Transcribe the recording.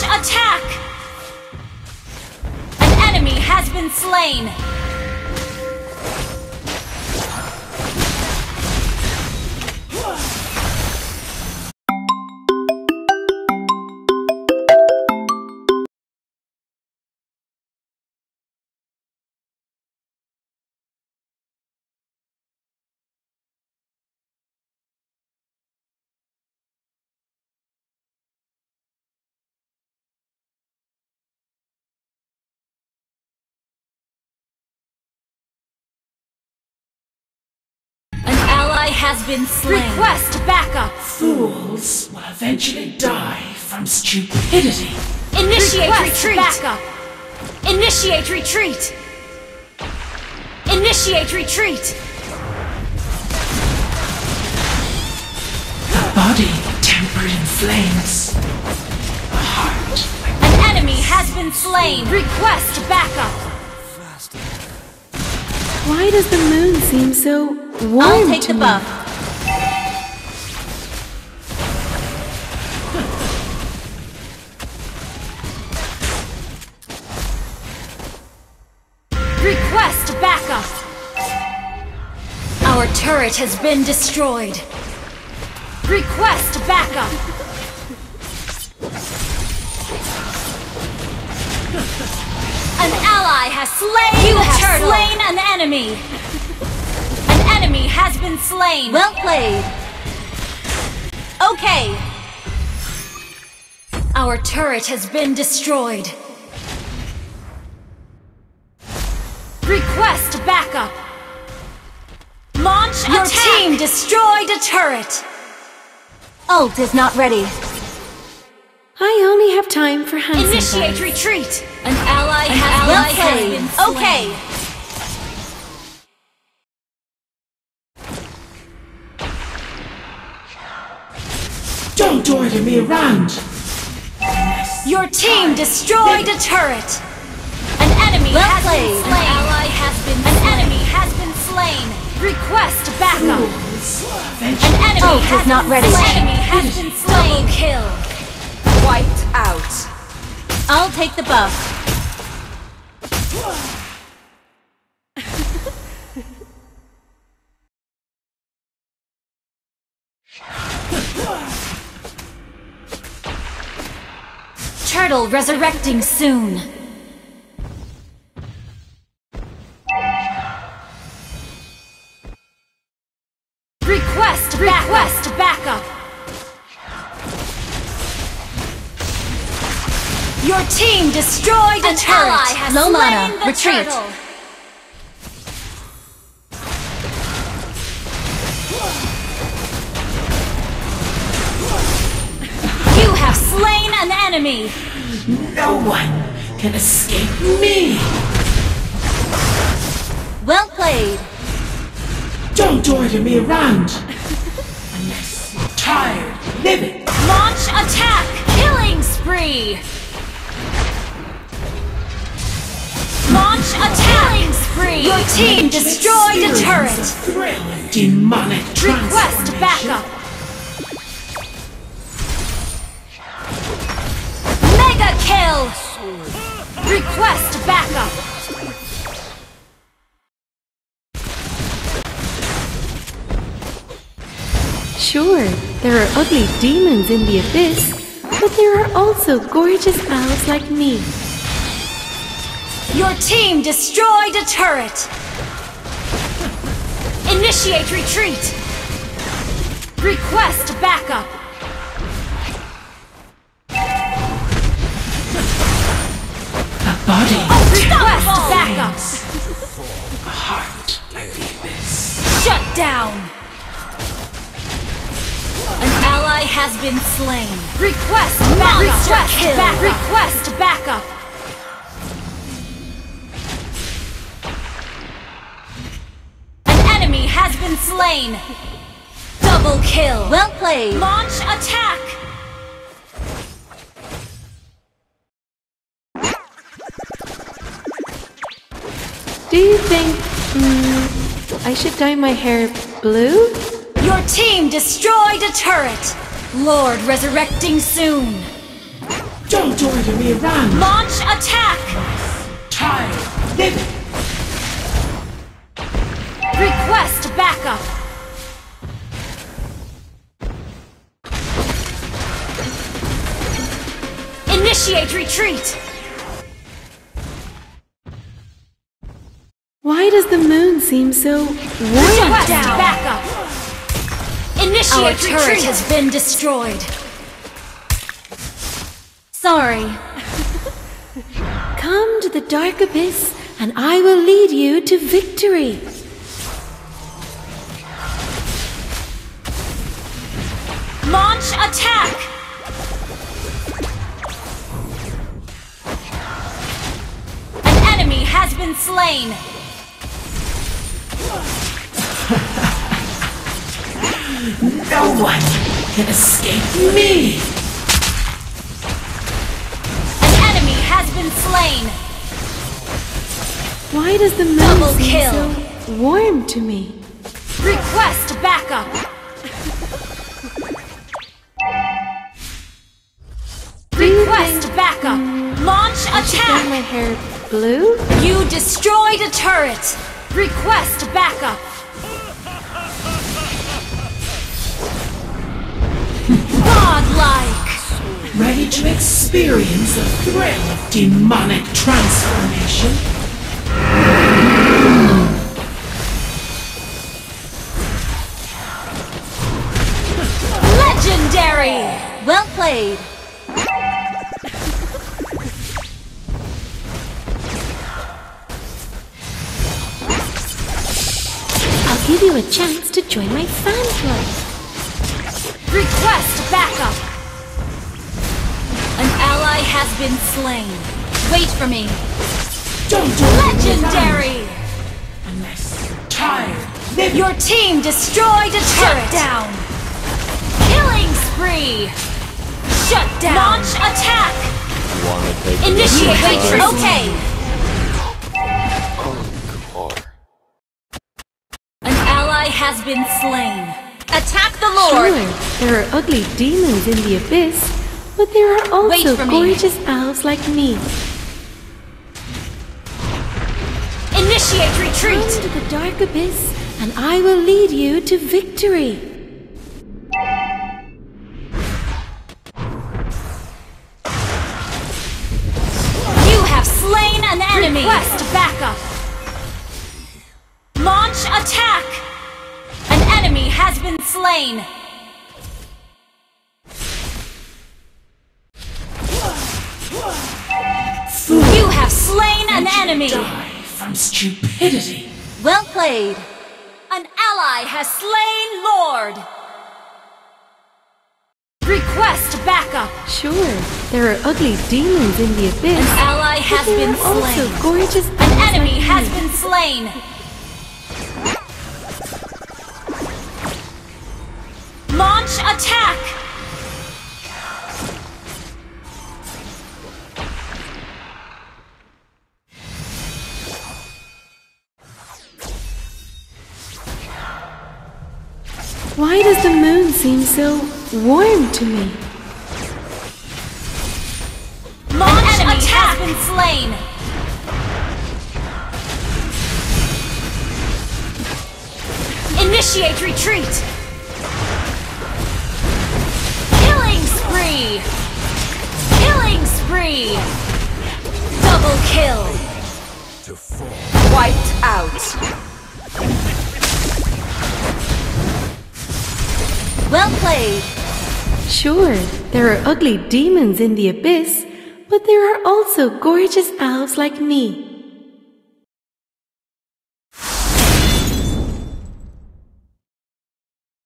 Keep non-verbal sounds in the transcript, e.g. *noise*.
Attack! An enemy has been slain! Has been slain. Request backup! Fools will eventually die from stupidity. Initiate Request retreat! Backup! Initiate retreat! Initiate retreat! A body tempered in flames. A heart An enemy has been slain! Request backup! Why does the moon seem so warm I'll take to the me? buff. Turret has been destroyed. Request backup! An ally has slain you have turtle. slain an enemy. An enemy has been slain. Well played. Okay. Our turret has been destroyed. Request backup. Launch Your attack. team destroyed a turret. Ult is not ready. I only have time for handsome Initiate retreat. An ally has, ally has has been been Okay. Don't order me around. Your team destroyed a turret. An enemy Well has played. been slain. Ult is not ready. slain. enemy has been slain. Double kill. Wiped out. I'll take the buff. Turtle resurrecting soon. Request request backup. Your team destroyed a An turret. ally has Low slain mana. the Retreat. turtle. You have slain an enemy. no one can escape me. Well played. Don't order me around. Unless you're tired of living. Launch attack. Killing spree. Launch attack. Killing spree. Your team destroyed a turret. the thrill demonic Request transformation. backup. Mega kill. Request backup. Sure, there are ugly demons in the abyss, but there are also gorgeous elves like me. Your team destroyed a turret. Initiate retreat. Request backup. A body oh, Request backup. a heart like the abyss. Shut down. An ally has been slain. Request backup. Request backup. Request backup. An enemy has been slain. Double kill. Well played. Launch attack. Do you think mm, I should dye my hair blue? Your team destroyed a turret. Lord resurrecting soon. Don't order me around. Launch attack! Tired. Living. Request backup! Initiate retreat! Why does the moon seem so warm? Request backup! Initiate Our retreat. turret has been destroyed. Sorry. *laughs* Come to the dark abyss, and I will lead you to victory. Launch attack! An enemy has been slain. No one can escape me. An enemy has been slain. Why does the moon Double seem kill. so warm to me? Request backup! Request backup! Launch Dye attack! my hair blue? You destroyed a turret! Request backup! Experience the thrill of demonic transformation? Legendary! Well played! I'll give you a chance to join my fan club. Request backup! An ally has been slain. Wait for me. Don't order me around Legendary! unless you're tired. Living. Your team destroyed a turret! down! Killing spree! Shut down! Launch attack! Wanna take Initiate retreat! Okay! An ally has been slain. Attack the Lord! Sure, there are ugly demons in the abyss, but there are also for me. gorgeous elves like me. Initiate Come retreat! to the dark abyss, and I will lead you to victory. You have slain an enemy! Request backup! Launch attack! An enemy has been slain! Enemy! Die from stupidity. Well played! An ally has slain Lord! Request backup! Sure, there are ugly demons in the abyss, An ally but has there been are also slain! gorgeous An enemy like has been slain! Launch attack! Why does the moon seem so warm to me? Launch attack! has been slain! Initiate retreat! Killing spree! Killing spree! Double kill! Wiped out. Well played! Sure, there are ugly demons in the abyss, but there are also gorgeous elves like me.